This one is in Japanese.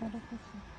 なるほど。